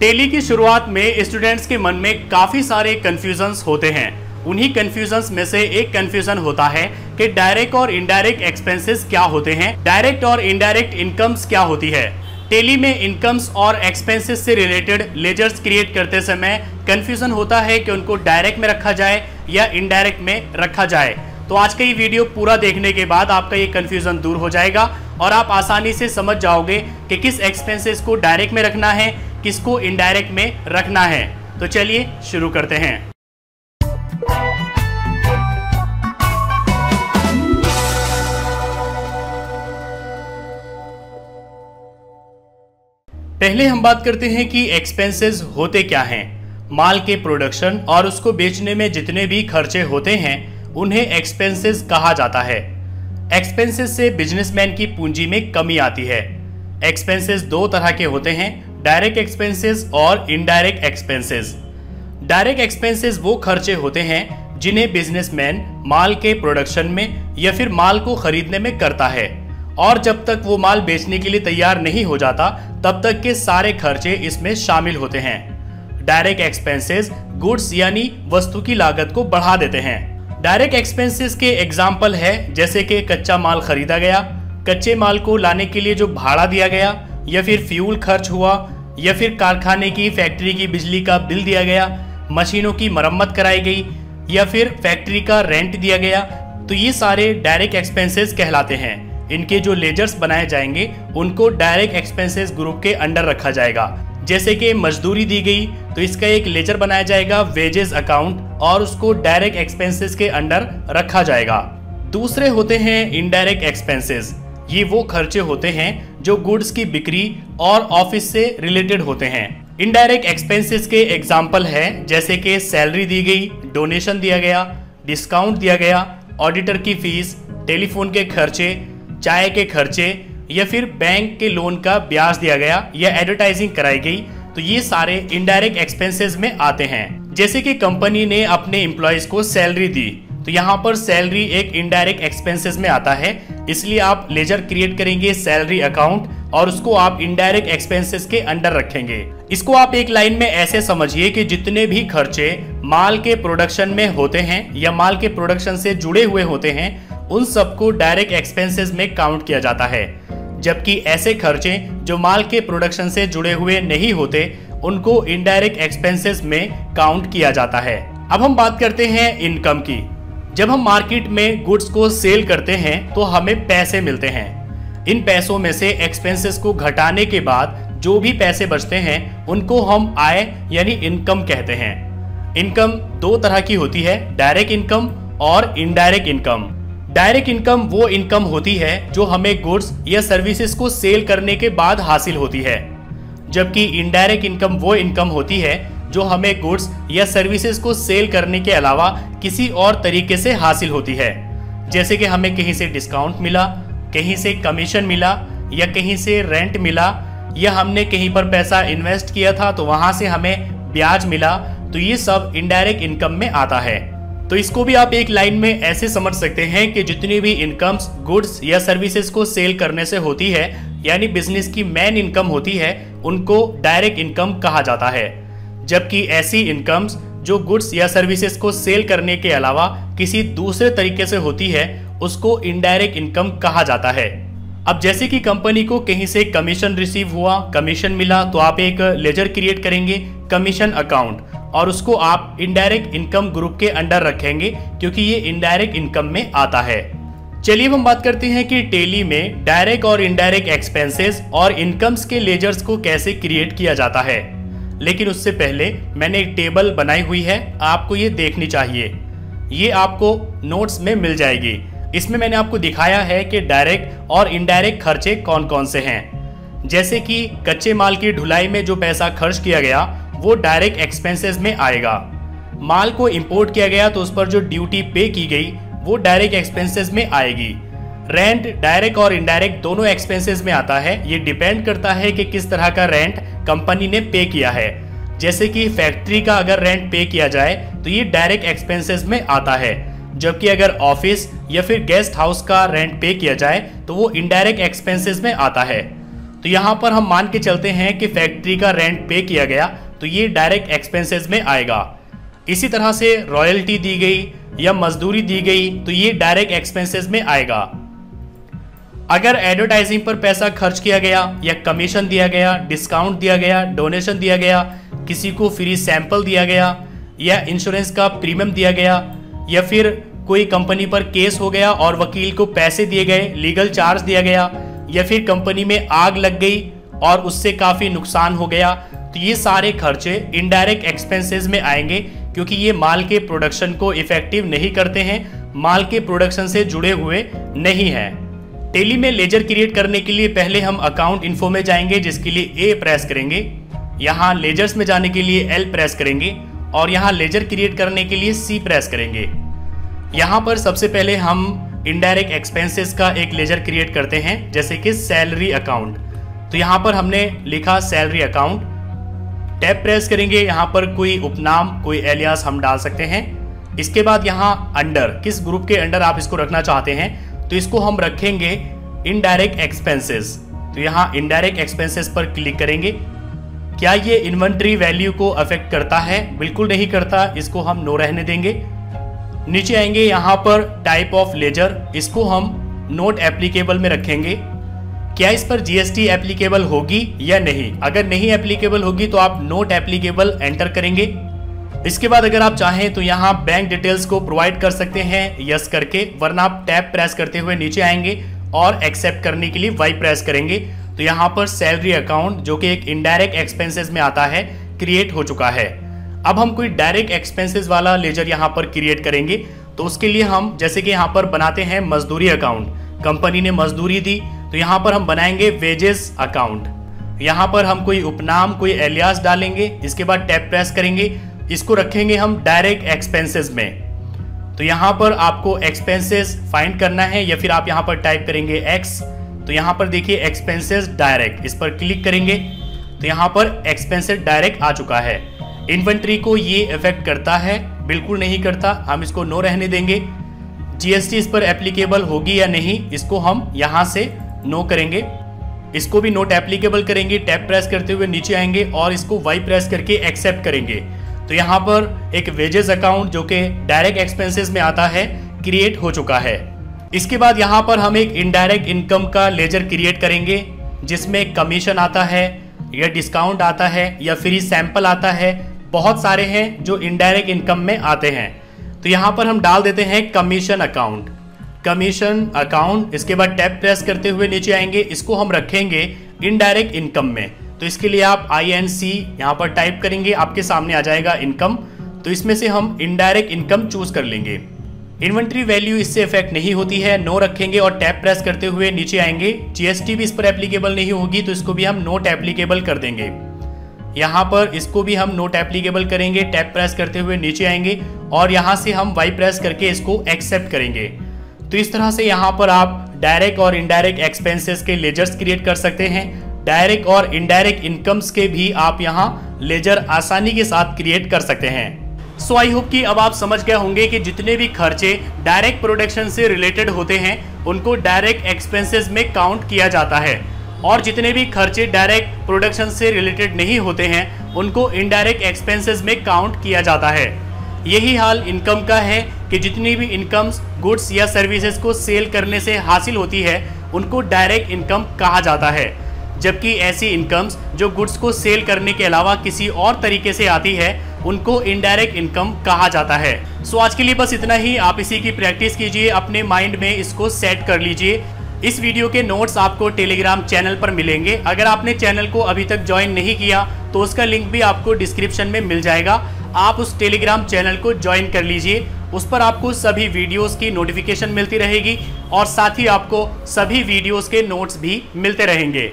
Tele की शुरुआत में स्टूडेंट्स के मन में काफ़ी सारे कंफ्यूजन्स होते हैं। उन्हीं कंफ्यूजन्स में से एक कन्फ्यूज़न होता है कि डायरेक्ट और इनडायरेक्ट एक्सपेंसेस क्या होते हैं डायरेक्ट और इनडायरेक्ट इनकम्स क्या होती है। टेली में इनकम्स और एक्सपेंसेस से रिलेटेड लेजर्स क्रिएट करते समय कन्फ्यूज़न होता है कि उनको डायरेक्ट में रखा जाए या इनडायरेक्ट में रखा जाए। तो आज का ये वीडियो पूरा देखने के बाद आपका ये कन्फ्यूज़न दूर हो जाएगा और आप आसानी से समझ जाओगे कि किस एक्सपेंसेस को डायरेक्ट में रखना है किसको इनडायरेक्ट में रखना है? तो चलिए शुरू करते हैं। पहले हम बात करते हैं कि एक्सपेंसेस होते क्या हैं। माल के प्रोडक्शन और उसको बेचने में जितने भी खर्चे होते हैं, उन्हें एक्सपेंसेस कहा जाता है। एक्सपेंसेस से बिजनेसमैन की पूंजी में कमी आती है। एक्सपेंसेस दो तरह के होते हैं। डायरेक्ट एक्सपेंसेस और इनडायरेक्ट एक्सपेंसेस डायरेक्ट एक्सपेंसेस वो खर्चे होते हैं जिन्हें बिजनेसमैन माल के प्रोडक्शन में या फिर माल को खरीदने में करता है। और जब तक वो माल बेचने के लिए तैयार नहीं हो जाता, तब तक के सारे खर्चे इसमें शामिल होते हैं। डायरेक्ट एक्सपेंसेस गुड्स यानी वस्तु की लागत को बढ़ा देते हैं। डायरेक्ट एक्सपेंसेस के एग्ज़ाम्पल है, जैसे कि कच्चा माल खरीदा गया, कच्चे माल को लाने के लिए जो भाड़ा दिया गया या फिर फ्यूल खर्च हुआ, या फिर कारखाने की फैक्ट्री की बिजली का बिल दिया गया, मशीनों की मरम्मत कराई गई, या फिर फैक्ट्री का रेंट दिया गया तो ये सारे डायरेक्ट एक्सपेंसेस कहलाते हैं। इनके जो लेजर्स बनाए जाएँगे, उनको डायरेक्ट एक्सपेंसेस ग्रुप के अंडर रखा जाएगा। जैसे कि मजदूरी दी गई तो इसका एक लेजर बनाया जाएगा वेजेस अकाउंट और उसको डायरेक्ट एक्सपेंसेस के अंडर रखा जाएगा। दूसरे होते हैं इनडायरेक्ट एक्सपेंसेस ये वो खर्चे होते हैं जो गुड्स की बिक्री और ऑफ़िस से रिलेटेड होते हैं। इनडायरेक्ट एक्सपेंसेस के एग्ज़ाम्पल है, जैसे कि सैलरी दी गई डोनेशन दिया गया डिस्काउंट दिया गया ऑडिटर की फ़ीस टेलीफोन के खर्चे, चाय के खर्चे, या फिर बैंक के लोन का ब्याज दिया गया, या एडवर्टाइजिंग कराई गई तो ये सारे इनडायरेक्ट एक्सपेंसेस में आते हैं। जैसे कि कंपनी ने अपने एम्प्लॉयज़ को सैलरी दी तो यहाँ पर सैलरी एक इनडायरेक्ट एक्सपेंसेस में आता है इसलिए आप लेजर क्रिएट करेंगे सैलरी अकाउंट और उसको आप इनडायरेक्ट एक्सपेंसेस के अंडर रखेंगे। इसको आप एक लाइन में ऐसे समझिए कि जितने भी खर्चे माल के प्रोडक्शन में होते हैं या माल के प्रोडक्शन से जुड़े हुए होते हैं, उन सबको डायरेक्ट एक्सपेंसेस में काउंट किया जाता है। जबकि ऐसे खर्चे जो माल के प्रोडक्शन से जुड़े हुए नहीं होते, उनको इनडायरेक्ट एक्सपेंसेस में काउंट किया जाता है। अब हम बात करते हैं इनकम की। जब हम मार्केट में गुड्स को सेल करते हैं तो हमें पैसे मिलते हैं। इन पैसों में से एक्सपेंसेस को घटाने के बाद, जो भी पैसे बचते हैं, उनको हम आय यानी इनकम कहते हैं। इनकम दो तरह की होती है डायरेक्ट इनकम और इनडायरेक्ट इनकम डायरेक्ट इनकम वो इनकम होती है, जो हमें गुड्स या सर्विसेज़ को सेल करने के बाद हासिल होती है। जबकि इनडायरेक्ट इनकम वो इनकम होती है जो हमें गुड्स या सर्विसेज़ को सेल करने के अलावा किसी और तरीके से हासिल होती है। जैसे कि हमें कहीं से डिस्काउंट मिला, कहीं से कमीशन मिला, या कहीं से रेंट मिला, या हमने कहीं पर पैसा इन्वेस्ट किया था तो वहाँ से हमें ब्याज मिला तो ये सब इनडायरेक्ट इनकम में आता है। तो इसको भी आप एक लाइन में ऐसे समझ सकते हैं कि जितनी भी इनकम्स गुड्स या सर्विसेज़ को सेल करने से होती है, यानी बिज़नेस की मेन इनकम होती है, उनको डायरेक्ट इनकम कहा जाता है। जबकि ऐसी इनकम्स जो गुड्स या सर्विसेज़ को सेल करने के अलावा किसी दूसरे तरीके से होती है, उसको इनडायरेक्ट इनकम कहा जाता है। अब जैसे कि कंपनी को कहीं से कमीशन रिसीव हुआ कमीशन मिला तो आप एक लेजर क्रिएट करेंगे कमीशन अकाउंट और उसको आप इनडायरेक्ट इनकम ग्रुप के अंडर रखेंगे, क्योंकि ये इनडायरेक्ट इनकम में आता है। चलिए हम बात करते हैं कि टेली में डायरेक्ट और इनडायरेक्ट एक्सपेंसेस और इनकम्स के लेजर्स को कैसे क्रिएट किया जाता है। लेकिन उससे पहले मैंने एक टेबल बनाई हुई है, आपको ये देखनी चाहिए। ये आपको नोट्स में मिल जाएगी। इसमें मैंने आपको दिखाया है कि डायरेक्ट और इनडायरेक्ट खर्चे कौन कौन से हैं। जैसे कि कच्चे माल की ढुलाई में जो पैसा खर्च किया गया, वो डायरेक्ट एक्सपेंसेस में आएगा। माल को इंपोर्ट किया गया तो उस पर जो ड्यूटी पे की गई, वो डायरेक्ट एक्सपेंसेस में आएगी। रेंट डायरेक्ट और इनडायरेक्ट दोनों एक्सपेंसेस में आता है। ये डिपेंड करता है कि किस तरह का रेंट कंपनी ने पे किया है। जैसे कि फैक्ट्री का अगर रेंट पे किया जाए तो ये डायरेक्ट एक्सपेंसेस में आता है। जबकि अगर ऑफ़िस या फिर गेस्ट हाउस का रेंट पे किया जाए तो वो इनडायरेक्ट एक्सपेंसेस में आता है। तो यहाँ पर हम मान के चलते हैं कि फैक्ट्री का रेंट पे किया गया तो ये डायरेक्ट एक्सपेंसेस में आएगा। इसी तरह से रॉयल्टी दी गई या मजदूरी दी गई तो ये डायरेक्ट एक्सपेंसेस में आएगा। अगर एडवर्टाइजिंग पर पैसा खर्च किया गया या कमीशन दिया गया डिस्काउंट दिया गया डोनेशन दिया गया, किसी को फ्री सैंपल दिया गया, या इंश्योरेंस का प्रीमियम दिया गया, या फिर कोई कंपनी पर केस हो गया और वकील को पैसे दिए गए लीगल चार्ज दिया गया, या फिर कंपनी में आग लग गई और उससे काफ़ी नुकसान हो गया तो ये सारे खर्चे इनडायरेक्ट एक्सपेंसेस में आएँगे क्योंकि ये माल के प्रोडक्शन को इफ़ेक्टिव नहीं करते हैं, माल के प्रोडक्शन से जुड़े हुए नहीं हैं। टेली में लेजर क्रिएट करने के लिए पहले हम अकाउंट इन्फो में जाएँगे, जिसके लिए ए प्रेस करेंगे। यहाँ लेजर्स में जाने के लिए एल प्रेस करेंगे और यहाँ लेजर क्रिएट करने के लिए सी प्रेस करेंगे। यहाँ पर सबसे पहले हम इनडायरेक्ट एक्सपेंसेस का एक लेजर क्रिएट करते हैं, जैसे कि सैलरी अकाउंट तो यहाँ पर हमने लिखा सैलरी अकाउंट टैप प्रेस करेंगे, यहाँ पर कोई उपनाम, कोई एलियास हम डाल सकते हैं। इसके बाद यहाँ अंडर किस ग्रुप के अंडर आप इसको रखना चाहते हैं तो इसको हम रखेंगे इनडायरेक्ट एक्सपेंसेस तो यहाँ इनडायरेक्ट एक्सपेंसेस पर क्लिक करेंगे। क्या ये इन्वेंट्री वैल्यू को अफेक्ट करता है? बिल्कुल नहीं करता। इसको हम नो रहने देंगे। नीचे आएँगे यहाँ पर टाइप ऑफ़ लेजर इसको हम नोट एप्लीकेबल में रखेंगे। क्या इस पर जीएसटी एप्लीकेबल होगी या नहीं? अगर नहीं एप्लीकेबल होगी तो आप नोट एप्लीकेबल एंटर करेंगे। इसके बाद अगर आप चाहें तो यहाँ बैंक डिटेल्स को प्रोवाइड कर सकते हैं यस करके, वरना आप टैप प्रेस करते हुए नीचे आएँगे और एक्सेप्ट करने के लिए वाई प्रेस करेंगे। तो यहाँ पर सैलरी अकाउंट जो कि एक इनडायरेक्ट एक्सपेंसेस में आता है क्रिएट हो चुका है। अब हम कोई डायरेक्ट एक्सपेंसेस वाला लेजर यहाँ पर क्रिएट करेंगे। तो उसके लिए हम, जैसे कि यहाँ पर बनाते हैं मजदूरी अकाउंट कंपनी ने मजदूरी दी तो यहाँ पर हम बनाएँगे वेजेस अकाउंट यहाँ पर हम कोई उपनाम, कोई एलियास डालेंगे, इसके बाद टैप प्रेस करेंगे। इसको रखेंगे हम डायरेक्ट एक्सपेंसेस में। तो यहाँ पर आपको एक्सपेंसेस फाइंड करना है या फिर आप यहाँ पर टाइप करेंगे एक्स तो यहाँ पर देखिए एक्सपेंसेस डायरेक्ट इस पर क्लिक करेंगे तो यहाँ पर एक्सपेंसेस डायरेक्ट आ चुका है। इन्वेंट्री को ये इफ़ेक्ट करता है, बिल्कुल नहीं करता, हम इसको नो रहने देंगे। जीएसटी इस पर एप्लीकेबल होगी या नहीं, इसको हम यहाँ से नो करेंगे। इसको भी नोट एप्लीकेबल करेंगे टैप प्रेस करते हुए नीचे आएँगे और इसको वाई प्रेस करके एक्सेप्ट करेंगे। तो यहाँ पर एक वेजेस अकाउंट जो कि डायरेक्ट एक्सपेंसेस में आता है क्रिएट हो चुका है। इसके बाद यहाँ पर हम एक इनडायरेक्ट इनकम का लेजर क्रिएट करेंगे, जिसमें कमीशन आता है, या डिस्काउंट आता है, या फ्री सैंपल आता है। बहुत सारे हैं जो इनडायरेक्ट इनकम में आते हैं। तो यहाँ पर हम डाल देते हैं कमीशन अकाउंट कमीशन अकाउंट इसके बाद टैप प्रेस करते हुए नीचे आएँगे। इसको हम रखेंगे इनडायरेक्ट इनकम में। तो इसके लिए आप आई एन सी यहाँ पर टाइप करेंगे, आपके सामने आ जाएगा इनकम तो इसमें से हम इनडायरेक्ट इनकम चूज़ कर लेंगे। इन्वेंट्री वैल्यू इससे इफ़ेक्ट नहीं होती है नो रखेंगे और टैप प्रेस करते हुए नीचे आएँगे। जीएसटी भी इस पर एप्लीकेबल नहीं होगी तो इसको भी हम नोट एप्लीकेबल कर देंगे। यहाँ पर इसको भी हम नोट एप्लीकेबल करेंगे टैप प्रेस करते हुए नीचे आएँगे और यहाँ से हम वाई प्रेस करके इसको एक्सेप्ट करेंगे। तो इस तरह से यहाँ पर आप डायरेक्ट और इनडायरेक्ट एक्सपेंसेस के लेजर्स क्रिएट कर सकते हैं। डायरेक्ट और इनडायरेक्ट इनकम्स के भी आप यहाँ लेजर आसानी के साथ क्रिएट कर सकते हैं। सो आई होप कि अब आप समझ गए होंगे कि जितने भी खर्चे डायरेक्ट प्रोडक्शन से रिलेटेड होते हैं, उनको डायरेक्ट एक्सपेंसेस में काउंट किया जाता है। और जितने भी खर्चे डायरेक्ट प्रोडक्शन से रिलेटेड नहीं होते हैं, उनको इनडायरेक्ट एक्सपेंसेस में काउंट किया जाता है। यही हाल इनकम का है कि जितनी भी इनकम्स, गुड्स या सर्विसेज़ को सेल करने से हासिल होती है, उनको डायरेक्ट इनकम कहा जाता है। जबकि ऐसी इनकम्स जो गुड्स को सेल करने के अलावा किसी और तरीके से आती है, उनको इनडायरेक्ट इनकम कहा जाता है। सो आज के लिए बस इतना ही। आप इसी की प्रैक्टिस कीजिए, अपने माइंड में इसको सेट कर लीजिए। इस वीडियो के नोट्स आपको टेलीग्राम चैनल पर मिलेंगे। अगर आपने चैनल को अभी तक ज्वाइन नहीं किया तो उसका लिंक भी आपको डिस्क्रिप्शन में मिल जाएगा। आप उस टेलीग्राम चैनल को ज्वाइन कर लीजिए। उस पर आपको सभी वीडियोस की नोटिफिकेशन मिलती रहेगी और साथ ही आपको सभी वीडियोस के नोट्स भी मिलते रहेंगे।